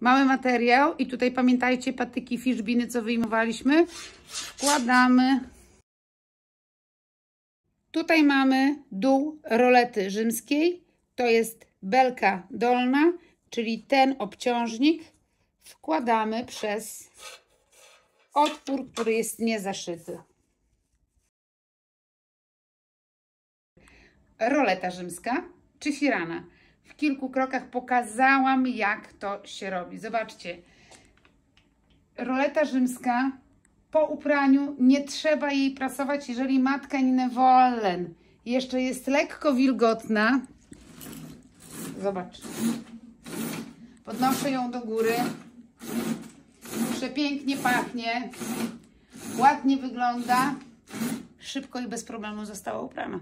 mały materiał i tutaj pamiętajcie patyki fiszbiny, co wyjmowaliśmy. Wkładamy. Tutaj mamy dół rolety rzymskiej. To jest belka dolna, czyli ten obciążnik wkładamy przez otwór, który jest niezaszyty. Roleta rzymska czy firana. W kilku krokach pokazałam, jak to się robi. Zobaczcie. Roleta rzymska po upraniu nie trzeba jej prasować, jeżeli ma tkaninę wollen. Jeszcze jest lekko wilgotna. Zobacz. Podnoszę ją do góry. Przepięknie pachnie. Ładnie wygląda. Szybko i bez problemu została uprana.